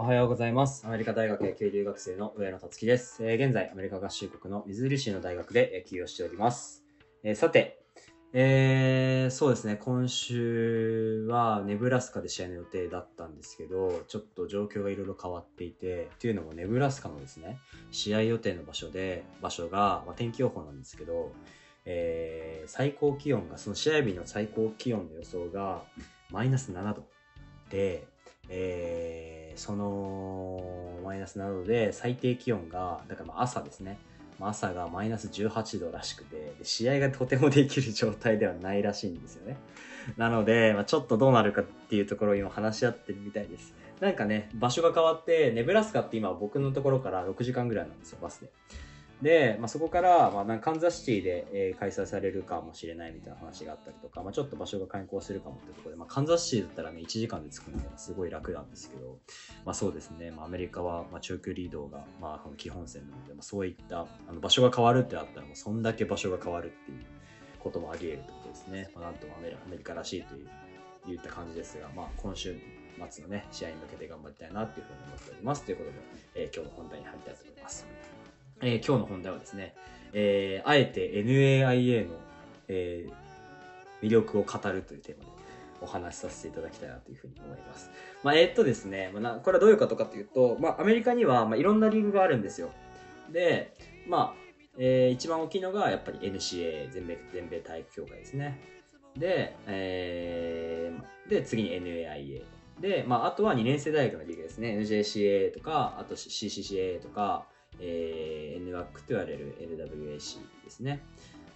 おはようございます。アメリカ大学野球留学生の上野達樹です。えー現在、アメリカ合衆国のミズーリ州の大学で野球をしております。えーさて、えーそうですね、今週はネブラスカで試合の予定だったんですけど、ちょっと状況がいろいろ変わっていて、というのもネブラスカのですね、試合予定の場所で、場所が、まあ、天気予報なんですけど、えー最高気温が、その試合日の最高気温の予想がマイナス7度で、えーそのマイナス7度で最低気温が、だからま朝ですね、朝がマイナス18度らしくて、試合がとてもできる状態ではないらしいんですよね。なので、まあ、ちょっとどうなるかっていうところを今話し合ってるみたいです。なんかね、場所が変わって、ネブラスカって今僕のところから6時間ぐらいなんですよ、バスで。で、まあ、そこから、まあ、なんかカンザスシティで、えー開催されるかもしれないみたいな話があったりとか、まあ、ちょっと場所が開校するかもっていうところで、まあ、カンザスシティだったらね、1時間で着くのですごい楽なんですけど、まあ、そうですね、まあ、アメリカは、まあ、長距離移動が、まあ、基本線なので、まあ、そういったあの場所が変わるってなったら、もうそんだけ場所が変わるっていうこともあり得るってことですね。まあ、なんともアメリアメリカらしいという言った感じですが、まあ、今週末のね、試合に向けて頑張りたいなっていうふうに思っております。ということで、えー今日の本題に入りたいと思います。えー今日の本題はですね、えーあえて NAIA の、えー魅力を語るというテーマでお話しさせていただきたいなというふうに思います。まあ、えーっとですね、まあ、これはどういうことかというと、まあ、アメリカには、まあ、いろんなリーグがあるんですよ。で、まあ、えー一番大きいのがやっぱり NCA 全米全米体育協会ですね。で、えーで次に NAIA で、まあ、あとは2年生大学のリーグですね NJCA とかあと CCCA とか、えー NWAC と言われる LWAC ですね、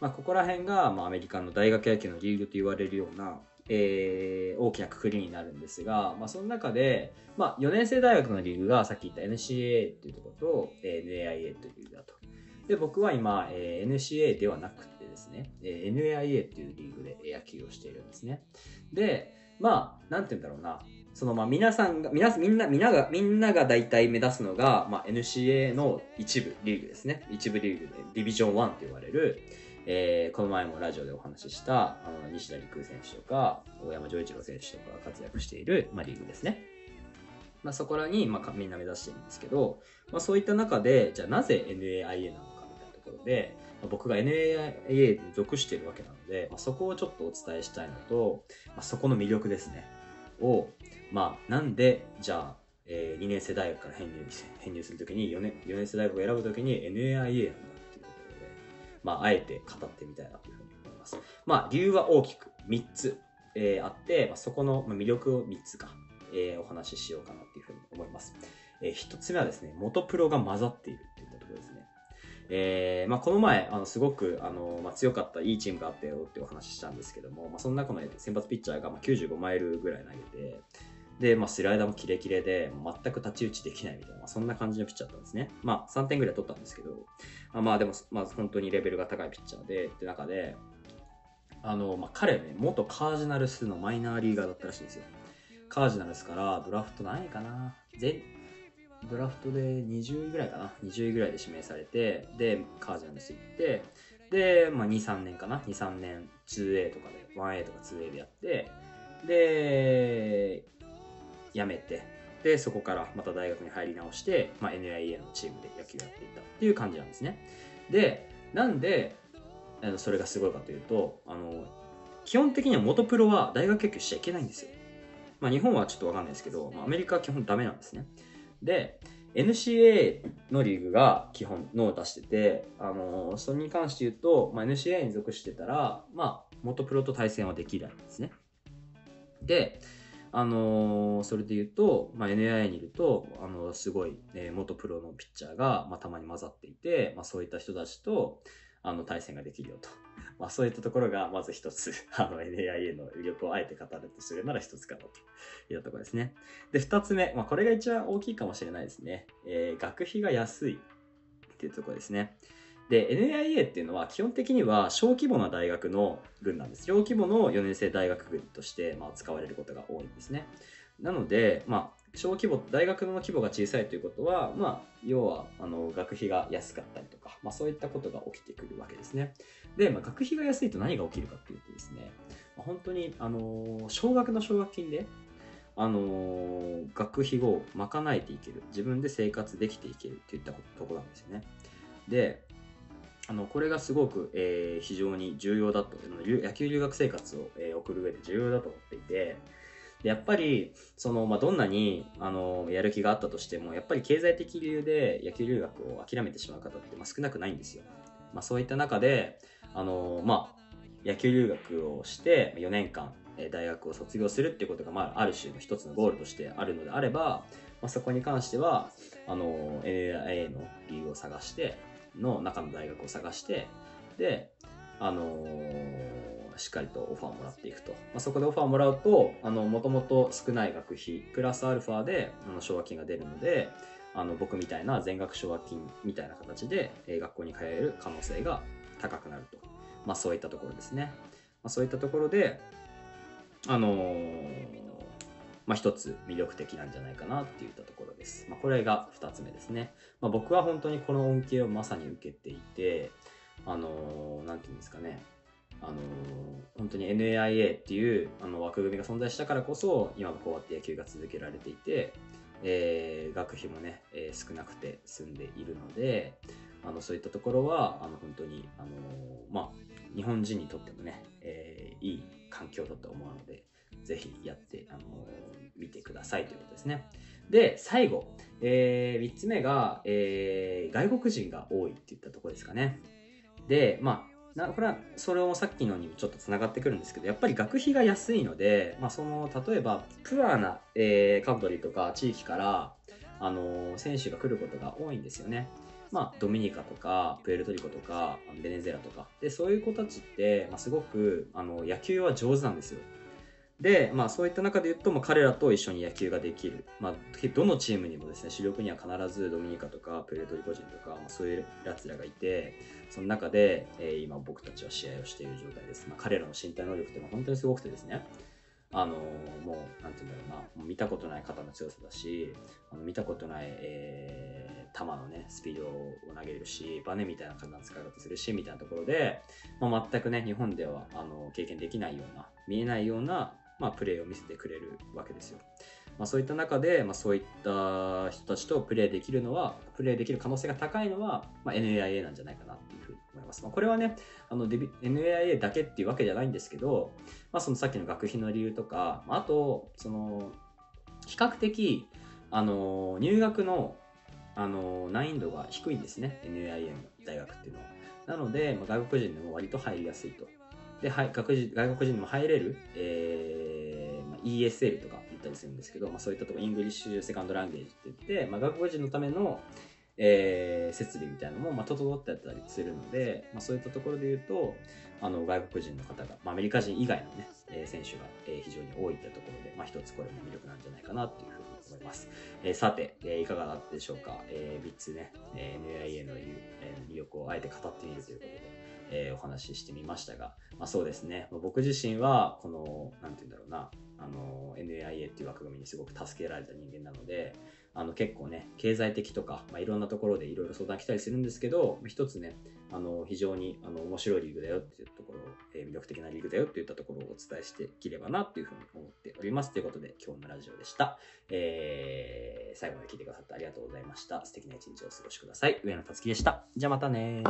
まあ、ここら辺が、まあ、アメリカの大学野球のリーグと言われるような、えー大きなくくりになるんですが、まあ、その中で、まあ、4年生大学のリーグがさっき言った NCA っていうところと、えー NAIA というリーグだとで、僕は今、えー NCA ではなくてですね、えー NAIA っていうリーグで野球をしているんですね。で、まあ、なんて言うんだろうな。そのまあ皆さんが、皆さんみんな、みんなが、みんなが大体目指すのが、まあ、NCA の一部リーグですね。一部リーグで、ディビジョン1と言われる、えーこの前もラジオでお話しした、あの、西田陸選手とか、大山丈一郎選手とかが活躍している、まあ、リーグですね。まあ、そこらに、まあ、みんな目指してるんですけど、まあ、そういった中で、じゃあなぜ NAIA なのかみたいなところで、まあ僕が NAIA に属しているわけなので、まあ、そこをちょっとお伝えしたいのと、まあ、そこの魅力ですね。を、まあ、なんで、じゃあ、え2年生大学から編入編入するときに4年、4年生大学を選ぶときに NAIA なんだっていうころで、まあ、あえて語ってみたいなというふうに思います。まあ、理由は大きく3つ、えーあって、まあ、そこの魅力を3つか、えーお話ししようかなっていうふうに思います。えー一つ目はですね、元プロが混ざっているえーまあ、この前、あのすごくあの、まあ、強かったいいチームがあったよってお話ししたんですけども、まあ、その中の先発ピッチャーがまあ95マイルぐらい投げて、で、まあ、スライダーもキレキレで、全く太刀打ちできないみたいな、まあ、そんな感じのピッチャーだったんですね。まあ、3点ぐらい取ったんですけど、まあ、まあでも、まあ、本当にレベルが高いピッチャーで、って中で、あの、まあ、彼ね、元カージナルスのマイナーリーガーだったらしいんですよ。カージナルスからドラフト何位かな？全ドラフトで20位ぐらいかな。20位ぐらいで指名されてでカージナルス行ってで、まあ、23年かな。23年 2A とかで 1A とか 2A でやってで辞めてでそこからまた大学に入り直して、まあ、NIA のチームで野球やっていたっていう感じなんですね。でなんでそれがすごいかというとあの基本的には元プロは大学野球しちゃいけないんですよ。まあ、日本はちょっとわかんないですけど、まあ、アメリカは基本ダメなんですね。で、NCA のリーグが基本のを出してて、あのーそれに関して言うと、まあ、NCA に属してたら、まあ、元プロと対戦はできないんですね。で、あのーそれで言うと、まあ、NAI にいると、あのーすごい、ね、元プロのピッチャーが、まあ、たまに混ざっていて、まあ、そういった人たちと、あの、対戦ができるよと。まあ、そういったところが、まず一つ、あの、NAIA の魅力をあえて語るとするなら一つかなというところですね。で、二つ目、まあ、これが一番大きいかもしれないですね。えー学費が安いっていうところですね。で、NAIA っていうのは基本的には小規模な大学の群なんです。小規模の4年生大学群として、まあ、使われることが多いんですね。なので、まあ、小規模、大学の規模が小さいということは、まあ、要は、あの、学費が安かったりとか、まあ、そういったことが起きてくるわけですね。で、まあ、学費が安いと何が起きるかっていうとですね、まあ本当に、あの、少額の奨学金で、あの学費を賄えていける自分で生活できていけるっていったところなんですよねであのこれがすごく、えー非常に重要だと野球留学生活を、えー送る上で重要だと思っていてでやっぱりその、まあ、どんなにあのやる気があったとしてもやっぱり経済的理由で野球留学を諦めてしまう方って、まあ、少なくないんですよ、まあ、そういった中であの、まあ、野球留学をして4年間大学を卒業するっていうことが、まあ、ある種の一つのゴールとしてあるのであれば、まあ、そこに関してはあの NAIA の理由を探しての中の大学を探してであのーしっかりとオファーをもらっていくと、まあ、そこでオファーをもらうともともと少ない学費プラスアルファであの奨学金が出るのであの僕みたいな全額奨学金みたいな形で、え学校に通える可能性が高くなると、まあ、そういったところですね、まあ、そういったところであのーまあ、一つ魅力的なんじゃないかなっていったところです。まあ、これが二つ目ですね。まあ、僕は本当にこの恩恵をまさに受けていて、あのーなんていうんですかね、あのー本当に NAIA っていうあの枠組みが存在したからこそ、今もこうやって野球が続けられていて、えー学費もね、えー少なくて済んでいるので、あのそういったところは、あの本当に、あのーまあ、日本人にとってもね、えーいい環境だと思うので、ぜひやって、あの見てくださいということですね。で、最後、え3つ目が、えー外国人が多いっていったところですかね。で、まあ、なこれはそれもさっきのにもちょっとつながってくるんですけどやっぱり学費が安いので、まあ、その例えばプアな、えーカントリーとか地域から、あのー選手が来ることが多いんですよね。まあ、ドミニカとかプエルトリコとかベネズエラとかでそういう子たちって、まあ、すごくあの野球は上手なんですよ。で、まあ、そういった中で言うと、まあ、彼らと一緒に野球ができる、まあ、どのチームにもですね主力には必ずドミニカとかプエルトリコ人とか、まあ、そういうやつらがいてその中で、えー今僕たちは試合をしている状態です、まあ、彼らの身体能力って本当にすごくてですね。あのーもうなんていうんだろうな。もう見たことない肩の強さだしあの見たことない、えー球のねスピードを投げるしバネみたいな体の使い方するしみたいなところで、まあ、全くね日本ではあの経験できないような見えないような、まあ、プレーを見せてくれるわけですよ。まあ、そういった中で、まあ、そういった人たちとプレーできるのはプレーできる可能性が高いのは、まあ、NAIA なんじゃないかなっていうふうに思います。まあ、これはねあの NAIA だけっていうわけじゃないんですけど、まあ、そのさっきの学費の理由とか、まああとその比較的あの入学のあの難易度が低いんですね NAIA の大学っていうのは。なので、まあ、外国人でも割と入りやすいと。で、はい、外国人でも入れる、えー、ESL とか言ったりするんですけど、まあ、そういったとこ、イングリッシュセカンドランゲージって言って、まあ、外国人のための、えー設備みたいなのも、まあ、整ってたりするので、まあ、そういったところで言うと、あの外国人の方が、まあ、アメリカ人以外の、ねえー選手が、えー非常に多いってところで、まあ、一つこれも魅力なんじゃないかなというふうに思います。えーさて、えーいかがだったでしょうか、え3つね、えー NIA のえ魅力をあえて語ってみるということで、えーお話ししてみましたが、まあ、そうですね、ま僕自身はこのなんて言うんだろうなあの NAIA っていう枠組みにすごく助けられた人間なのであの結構ね経済的とか、まあ、いろんなところでいろいろ相談来たりするんですけど一つねあの非常にあの面白いリーグだよっていうところ、えー魅力的なリーグだよっていったところをお伝えしていければなというふうに思っております。ということで今日のラジオでした、えー最後まで聞いてくださってありがとうございました。素敵な一日をお過ごしください。上野達樹でした。じゃあまたね